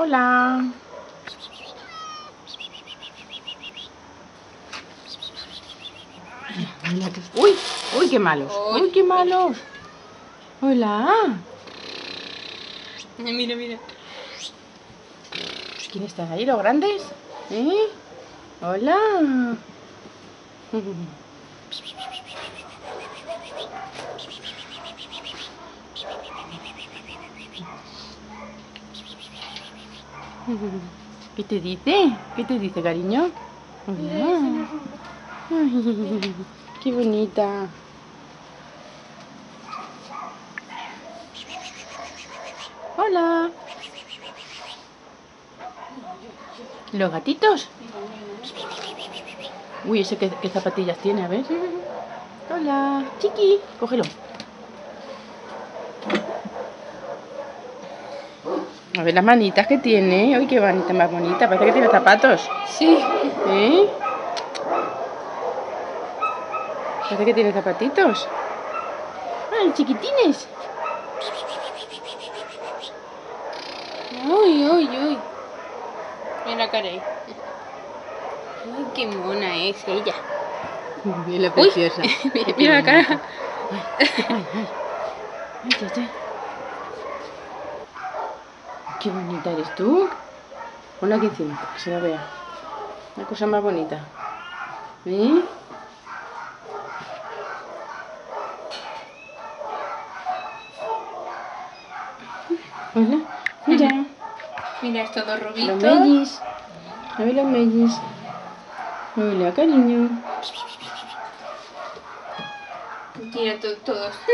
Hola. Uy, uy, qué malos. Uy, qué malos. Hola. Mira, mira. ¿Quién está ahí? ¿Los grandes? ¿Eh? Hola. ¿Qué te dice? ¿Qué te dice, cariño? Qué bonita. Hola. ¿Los gatitos? Uy, ese qué, qué zapatillas tiene, a ver. Hola, chiqui, cógelo. A ver las manitas que tiene. Uy, qué manita más bonita. Parece que tiene zapatos. Sí. ¿Eh? Parece que tiene zapatitos. ¡Ay, chiquitines! Uy, uy, uy. Mira la cara ahí. Ay, qué mona es ella. Mira Uy, mira, mira la cara. Ay, ay, ay. Ay, ay, Qué bonita eres tú. Ponla aquí encima, que se la vea. La cosa más bonita. ¿Eh? Hola, mira. Mira estos dos Los rubitos. mellis. A ver los mellis. Hola, cariño. Mira to- todos.